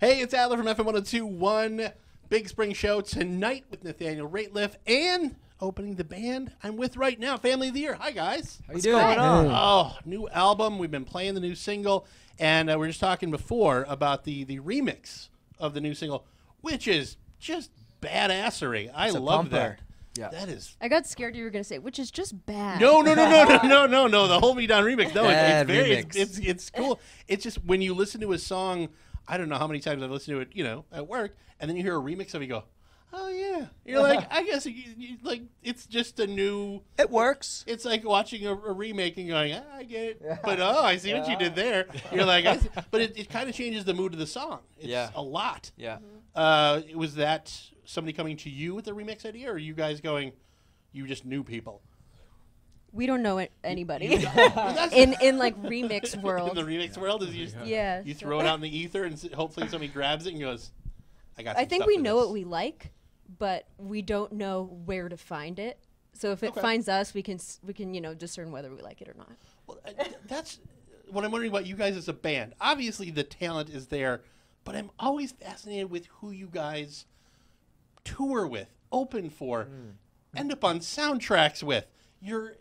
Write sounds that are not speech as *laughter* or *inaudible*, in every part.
Hey, it's Adler from FM 1021 Big Spring Show tonight with Nathaniel Rateliff and opening the band I'm with right now, Family of the Year. Hi, guys. How you doing? going on? Oh, new album. We've been playing the new single, and uh, we are just talking before about the the remix of the new single, which is just badassery. I It's a love pumper. that. Yeah. That is. I got scared you were going to say, which is just bad. No, no, no, no, no, *laughs* no, no, no. The Hold Me Down remix. No, it's, Bad it's very, it's, remix. it's it's cool. It's just when you listen to a song. I don't know how many times I've listened to it, you know, at work, and then you hear a remix of it, you go, "Oh yeah." You're like, I guess you, you, like it's just a new. It works. It's like watching a, a remake and going, ah, I get it, but oh, I see what you did there. You're like, I see. but it, it kind of changes the mood of the song. It's Yeah. a lot. Yeah. Uh, was that somebody coming to you with the remix idea, or are you guys going? You just knew people. We don't know it, anybody *laughs* in in like remix world. *laughs* in the remix world is you just, yeah. you so- throw it out in the ether and hopefully somebody grabs it and goes, I got. I think stuff we know this." what we like, but we don't know where to find it. So if it Okay. finds us, we can we can you know discern whether we like it or not. Well, uh, that's what I'm wondering about you guys as a band. Obviously, the talent is there, but I'm always fascinated with who you guys tour with, open for, end up on soundtracks with. You're.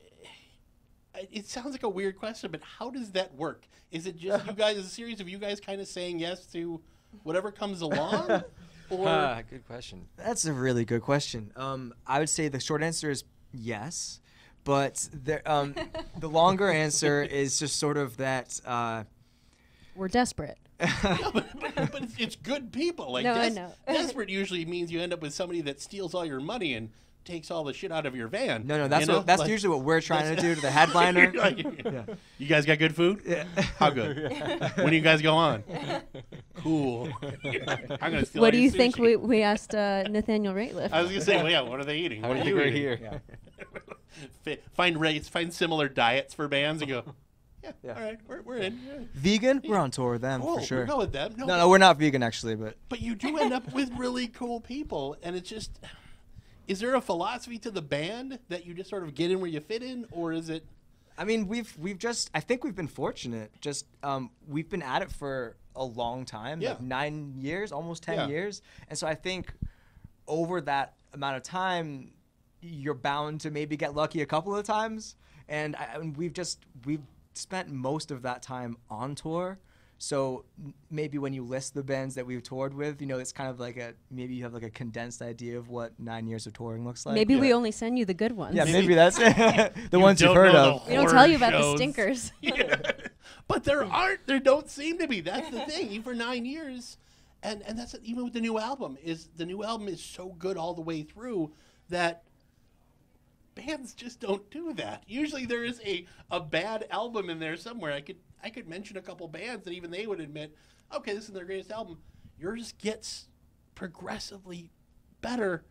It sounds like a weird question, but how does that work? Is it just you *laughs* guys, is a series of you guys kind of saying yes to whatever comes along? *laughs* or Ah, good question. That's a really good question. Um, I would say the short answer is yes, but there, um, the longer *laughs* answer is just sort of that. Uh, We're desperate. but, but, but it's, it's good people. Like No, I des- know. desperate usually means you end up with somebody that steals all your money and takes all the shit out of your van. no, no, that's you know? what, that's Like- usually what we're trying to do to the headliner. *laughs* Like, *laughs* You guys got good food? Yeah. How good? *laughs* when do you guys go on? Cool. I'm gonna steal What do your you think we, we asked uh, Nathaniel Rateliff? I was gonna say, well, yeah. What are they eating? How what do are you you think we're eating? here? Fi- find rates, find similar diets for bands, and go. Yeah, Yeah. all right, we're, we're in. Yeah. Vegan, we're on tour with them Cool, for sure. we'll go with them. No, No, no, we're not vegan actually, but but you do end up with really cool people and it's just is there a philosophy to the band that you just sort of get in where you fit in or is it I mean, we've we've just I think we've been fortunate. Just um, we've been at it for a long time, Yeah. like nine years, almost ten Yeah. years, and so I think over that amount of time, you're bound to maybe get lucky a couple of times, and, I, and we've just we've spent most of that time on tour. So maybe when you list the bands that we've toured with, you know, it's kind of like a maybe you have like a condensed idea of what nine years of touring looks like. Maybe we only send you the good ones. yeah, Maybe- maybe that's *laughs* the You ones you've heard of. We don't tell you about the stinkers. *laughs* Yeah. but there *laughs* aren't there don't seem to be that's the thing even for nine years and and that's even with the new album is the new album is so good all the way through that bands just don't do that usually there is a a bad album in there somewhere i could i could mention a couple bands that even they would admit okay this is their greatest album yours gets progressively better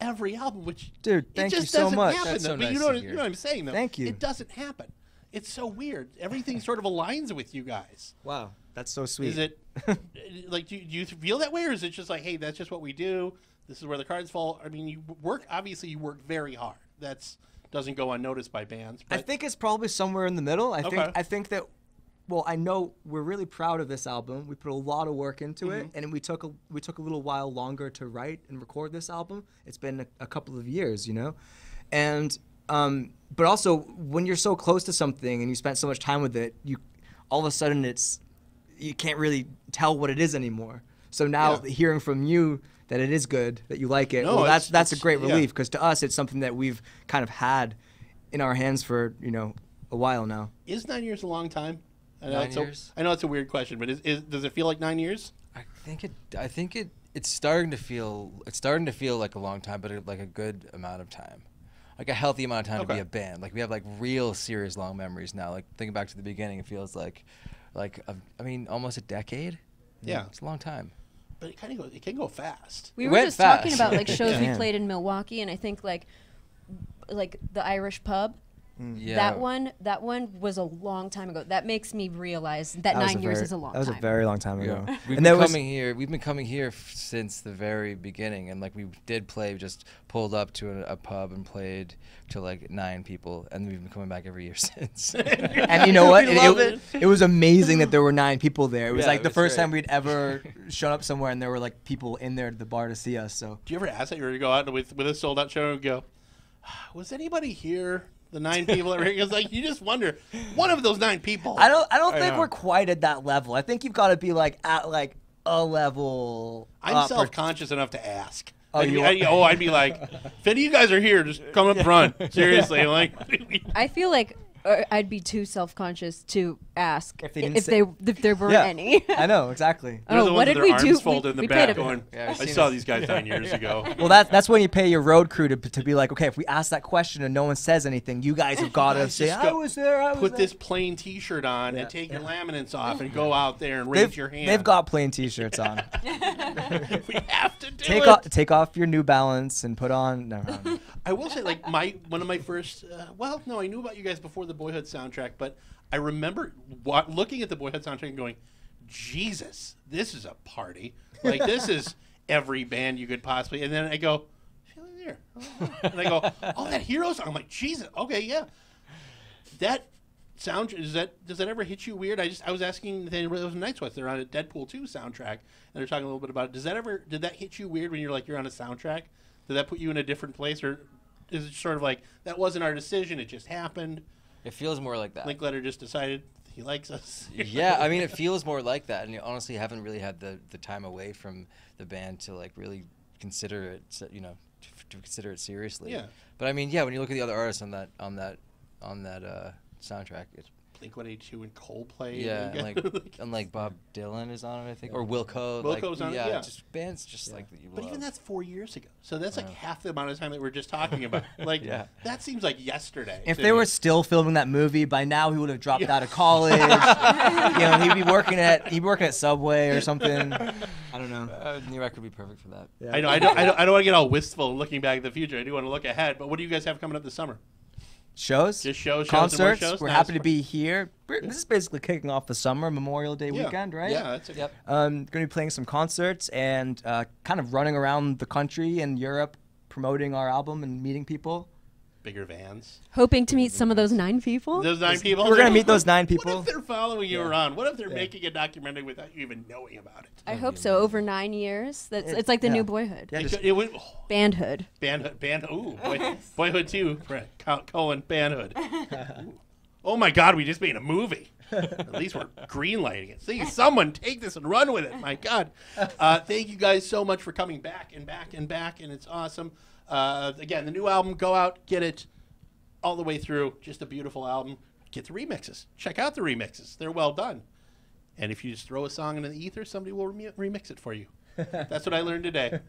every album which Dude, it thank you just so doesn't much. happen, That's though. so but you nice know, to what, you know what I'm saying, though. Thank you. It doesn't happen. It's so weird. Everything sort of aligns with you guys. *laughs* Wow, that's so sweet. Is it *laughs* uh, like do, do you feel that way, or is it just like, hey, that's just what we do? This is where the cards fall. I mean, you work. Obviously, you work very hard. That's doesn't go unnoticed by bands. I think it's probably somewhere in the middle. I Okay. think I think that well, I know we're really proud of this album. We put a lot of work into it, Mm-hmm. and we took a we took a little while longer to write and record this album. It's been a, a couple of years, you know, and um, but also when you're so close to something and you spent so much time with it, you all of a sudden it's you can't really tell what it is anymore. So now Yeah. hearing from you that it is good, that you like it, No, well, that's that's a great relief because to us it's something that we've kind of had in our hands for you know a while now. is nine years a long time? I know Nine it's years? A, I know it's a weird question, but is, is does it feel like nine years? I think it. I think it. It's starting to feel. It's starting to feel like a long time, but it, like a good amount of time, like a healthy amount of time to be a band. Like we have like real serious long memories now. Like thinking back to the beginning, it feels like, like a, I mean, almost a decade. Yeah. it's a long time. But it kind of goes. It can go fast. We It were went just talking about like *laughs* shows we played in Milwaukee, and I think like like the Irish pub Yeah. That one, that one was a long time ago. That makes me realize that, was nine years very- is a long time. That was time. a very long time ago. Yeah. We've and been there was coming here. We've been coming here f- since the very beginning, and like we did play, just pulled up to a, a pub and played to like nine people, and we've been coming back every year *laughs* since. *laughs* and you know what? *laughs* We It, love it, it was amazing that there were nine people there. It was Yeah, like it the was first great. time we'd ever shown up somewhere and there were like people in there at the bar to see us. So Do you ever ask that you were going to go out with with a sold out show and go, ah, was anybody here? The nine people that were here, It's like you just wonder, one of those nine people. I don't I don't I think know. we're quite at that level. I think you've got to be like at like a level. Uh, I'm up or- self conscious enough to ask. Oh, I'd be- you I, oh, I'd be like, if any of you guys are here, just come up *laughs* front. Seriously, like, I feel like uh, I'd be too self-conscious to ask If if, they didn't if say- they if there were Yeah. any. *laughs* I know exactly. *laughs* They're oh, the what with did their we arms do? folded We, in the we back, played a, going, Yeah, I've I seen saw this. these guys nine years *laughs* ago. Well, that's that's when you pay your road crew to, to be like, okay, if we ask that question and no one says anything, you guys have got to say, just I go- was there. I was Put there." this plain T-shirt on Yeah. and take your laminates off and go out there and raise They've, your hand. they've got plain t-shirts on. we have to do take it. off take off your New Balance and put on. No, no. I will say, like my one of my first. Uh, well, no, I knew about you guys before the Boyhood soundtrack, but I remember wa- looking at the Boyhood soundtrack and going, "Jesus, this is a party! Like *laughs* this is every band you could possibly." And then I go, "Feel it there," *laughs* and I go, "Oh, that hero song!" I'm like, "Jesus, okay, yeah." That sound is that does that ever hit you weird? I just I was asking the was Night Sweats. They're on a Deadpool 2 soundtrack, and they're talking a little bit about it. Does that ever did that hit you weird when you're like you're on a soundtrack? Did that put you in a different place, or is it sort of like that wasn't our decision? It just happened. It feels more like that. Linklater just decided he likes us. yeah, I mean, it *laughs* feels more like that, and you honestly haven't really had the, the time away from the band to like really consider it, you know, to, to consider it seriously. Yeah. But I mean, yeah, when you look at the other artists on that on that on that uh, soundtrack, it's Blink 182 and Coldplay. yeah, and and like *laughs* and like Bob Dylan is on it, I think, or Wilco. Wilco's like, on it, yeah, yeah. just bands just like that you But love. even that's four years ago, so that's like Yeah. half the amount of time that we're just talking about. *laughs* Like Yeah. that seems like yesterday. If they me. were still filming that movie by now, he would have dropped out of *laughs* college. you know, he'd be working at he'd be working at Subway or something. I don't know. uh, New York would be perfect for that. I know. I don't. I don't, I don't want to get all wistful looking back at the future. I do want to look ahead. But what do you guys have coming up this summer? Shows, Just shows, shows, concerts. shows? We're Nice. happy to be here. We're- This is basically kicking off the summer Memorial Day Yeah. weekend, right? Yeah, that's a, Yep. Um, going to be playing some concerts and uh, kind of running around the country and Europe promoting our album and meeting people. Bigger vans. Hoping to meet some of those nine people. Those nine people. we're gonna meet those nine people. What people. if they're following you around? What if they're Yeah. making a documentary without you even knowing about it? I hope so. Over nine years. That's It- it's like the yeah. new Boyhood. Yeah, just- could- it would. Oh, Bandhood. bandhood, band. Ooh, boy, *laughs* boyhood too. Brett Co- Cohen, bandhood. *laughs* Oh my God, we just made a movie. *laughs* At least we're greenlighting it. See, someone take this and run with it. My God. Uh, thank you guys so much for coming back and back and back, and it's awesome. Uh, again, the new album, go out, get it all the way through. Just a beautiful album. Get the remixes. Check out the remixes. They're well done. And if you just throw a song into the ether, somebody will remi- remix it for you. *laughs* That's what I learned today.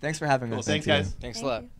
Thanks for having Cool. us. Thanks, Thank you. guys. Thanks Thank a lot. you.